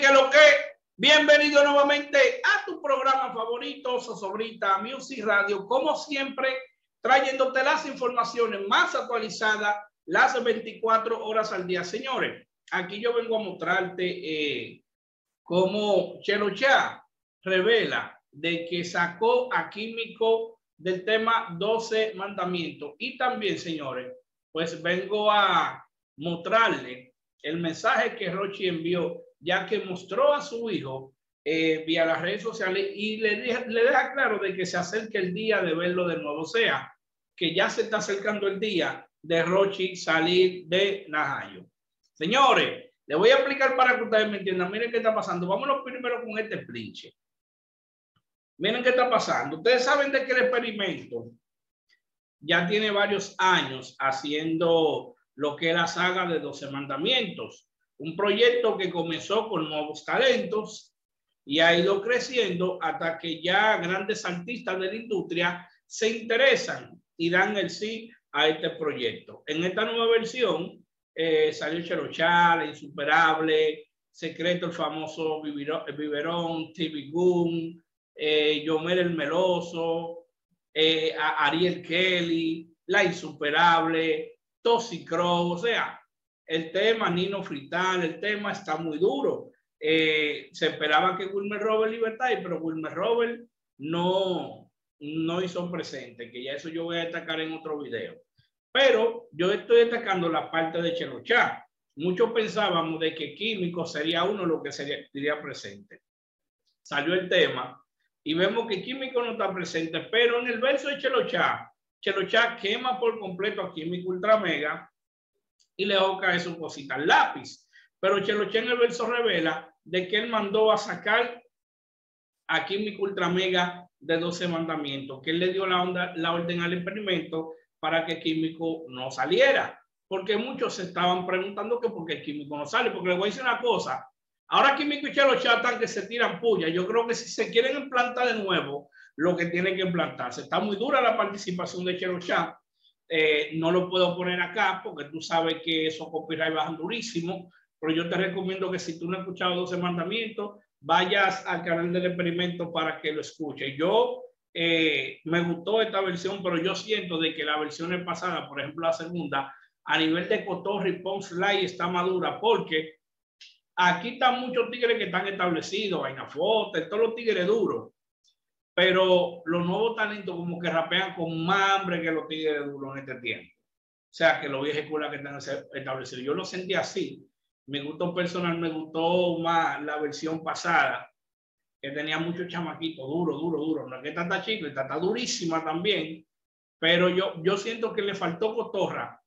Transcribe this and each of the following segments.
que lo que. Bienvenido nuevamente a tu programa favorito, Sosobrita Music Radio. Como siempre, trayéndote las informaciones más actualizadas las 24 horas al día. Señores, aquí yo vengo a mostrarte eh, cómo Chelocha revela de que sacó a Químico del tema 12 mandamientos. Y también, señores, pues vengo a mostrarle el mensaje que Rochi envió, ya que mostró a su hijo eh, vía las redes sociales y le, deja claro de que se acerca el día de verlo de nuevo. O sea, que ya se está acercando el día de Rochi salir de Najayo. Señores, le voy a explicar para que ustedes me entiendan. Miren qué está pasando. Vámonos primero con este plinche. Miren qué está pasando. Ustedes saben de que el experimento ya tiene varios años haciendo lo que es la saga de 12 mandamientos. Un proyecto que comenzó con nuevos talentos y ha ido creciendo hasta que ya grandes artistas de la industria se interesan y dan el sí a este proyecto. En esta nueva versión eh, salió Cherochal, Insuperable, Secreto, el famoso Biberón, TV Goon, eh, Yomer el Meloso, eh, Ariel Kelly, La Insuperable, Tosi Crow, o sea, el tema Nino Frital, el tema está muy duro. Eh, se esperaba que Wilmer Robert libertad, pero Wilmer Robert no, no hizo presente, que ya eso yo voy a destacar en otro video. Pero yo estoy destacando la parte de Chelochá. Muchos pensábamos de que Químico sería uno lo que sería presente. Salió el tema y vemos que Químico no está presente, pero en el verso de Chelochá, Chelochá quema por completo a Químico Ultra Mega y le caer su cosita lápiz. Pero Chelochá en el verso revela de que él mandó a sacar a Químico Ultra Mega de 12 mandamientos, que él le dio la, onda, la orden al experimento para que Químico no saliera. Porque muchos se estaban preguntando que por qué Químico no sale. Porque le voy a decir una cosa, Ahora me escuché los chatan que se tiran puya. Yo creo que si se quieren implantar de nuevo, lo que tienen que implantarse. Está muy dura la participación de Chelo Chat. Eh, no lo puedo poner acá porque tú sabes que esos copyright bajan durísimo. Pero yo te recomiendo que si tú no has escuchado 12 mandamientos, vayas al canal del experimento para que lo escuches. Yo eh, me gustó esta versión, pero yo siento de que la versión pasada, por ejemplo la segunda, a nivel de cotorri y Pons Light está madura porque Aquí están muchos tigres que están establecidos, Vaina Fote, todos los tigres duros. Pero los nuevos talentos como que rapean con más hambre que los tigres duros en este tiempo. O sea, que los viejos escuelas que están establecidos. Yo lo sentí así. Me gustó personal, me gustó más la versión pasada, que tenía muchos chamaquitos, duro, duro, duro. No es que está chico, está, durísima también. Pero yo, yo siento que le faltó cotorra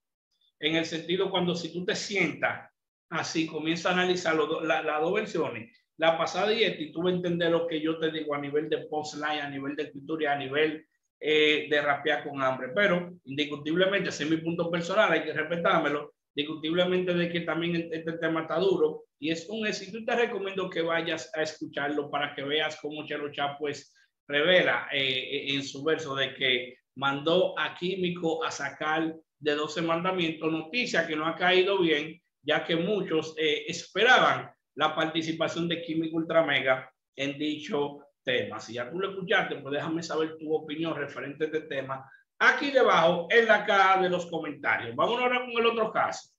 en el sentido cuando si tú te sientas así comienza a analizar las dos versiones, la pasada y esta, y tú vas a entender lo que yo te digo a nivel de post-line, a nivel de escritura, a nivel eh, de rapear con hambre. Pero indiscutiblemente, ese es mi punto personal, hay que respetármelo. Indiscutiblemente de que también este tema está duro y es un éxito. Te recomiendo que vayas a escucharlo para que veas cómo Chelo pues revela eh, en su verso de que mandó a Químico a sacar de 12 mandamientos, noticia que no ha caído bien ya que muchos eh, esperaban la participación de Químico Ultramega en dicho tema. Si ya tú lo escuchaste, pues déjame saber tu opinión referente a este tema aquí debajo en la caja de los comentarios. Vamos ahora con el otro caso.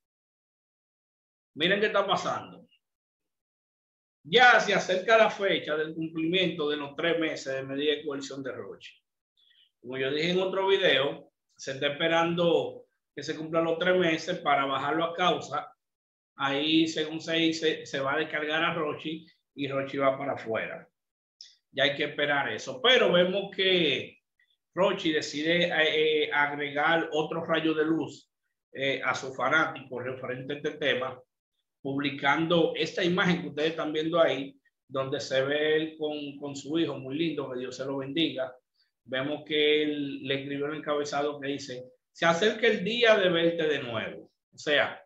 Miren qué está pasando. Ya se acerca la fecha del cumplimiento de los tres meses de medida de coerción de Roche. Como yo dije en otro video, se está esperando que se cumplan los tres meses para bajarlo a causa ahí según se dice, se va a descargar a Rochi y Rochi va para afuera. Ya hay que esperar eso. Pero vemos que Rochi decide eh, eh, agregar otro rayo de luz eh, a su fanático referente a este tema, publicando esta imagen que ustedes están viendo ahí, donde se ve él con, con su hijo, muy lindo, que Dios se lo bendiga. Vemos que él le escribió el encabezado que dice, se acerca el día de verte de nuevo. O sea,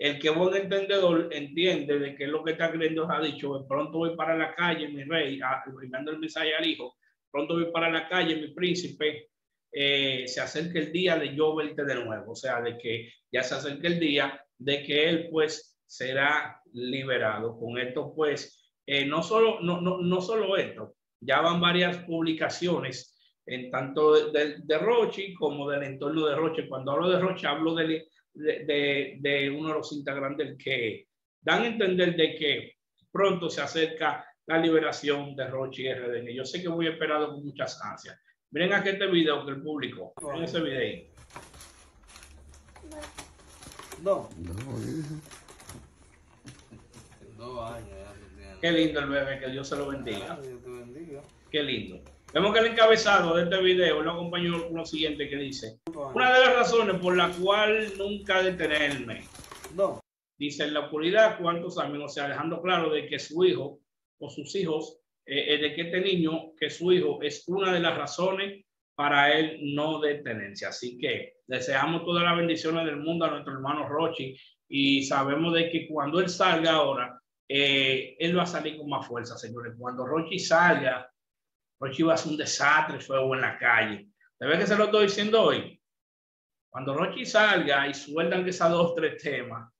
el que buen entendedor entiende de que es lo que está creyendo ha dicho, pronto voy para la calle, mi rey, brindando el mensaje al hijo, pronto voy para la calle, mi príncipe, eh, se acerca el día de yo verte de nuevo, o sea, de que ya se acerca el día de que él pues será liberado. Con esto, pues, eh, no, solo, no, no, no solo esto, ya van varias publicaciones en tanto de, de, Rochi como del entorno de Roche. Cuando hablo de Roche, hablo de, de, de, uno de los integrantes que dan a entender de que pronto se acerca la liberación de Rochi y RDN. Yo sé que voy esperado con muchas ansias. Miren aquí este video que el público, miren ese video. No. Dos años. Qué lindo el bebé, que Dios se lo bendiga. Qué lindo. Vemos que el encabezado de este video lo acompañó con lo siguiente que dice. Una de las razones por la cual nunca detenerme. No. Dice en la oscuridad cuántos años, o sea, dejando claro de que su hijo o sus hijos, eh, de que este niño, que su hijo es una de las razones para él no detenerse. Así que deseamos todas las bendiciones del mundo a nuestro hermano Rochi y sabemos de que cuando él salga ahora, eh, él va a salir con más fuerza, señores. Cuando Rochi salga, A ser un desastre fuego en la calle. ¿De que se lo estoy diciendo hoy? Cuando Rochi salga y sueltan esas dos, tres temas,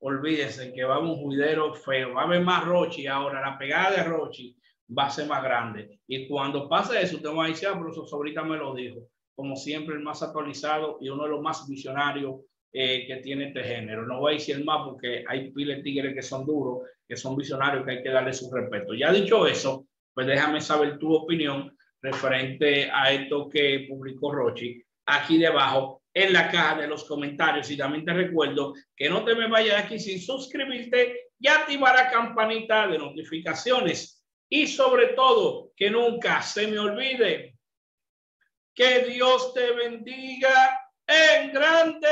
olvídense que va a un juidero feo. Va a haber más Rochi ahora. La pegada de Rochi va a ser más grande. Y cuando pase eso, usted va a decir, ah, pero su sobrita me lo dijo. Como siempre, el más actualizado y uno de los más visionarios eh, que tiene este género. No voy a decir más porque hay piles tigres que son duros, que son visionarios, que hay que darle su respeto. Ya dicho eso, pues déjame saber tu opinión referente a esto que publicó Rochi aquí debajo en la caja de los comentarios. Y también te recuerdo que no te me vayas aquí sin suscribirte y activar la campanita de notificaciones y sobre todo, que nunca se me olvide que Dios te bendiga en grande.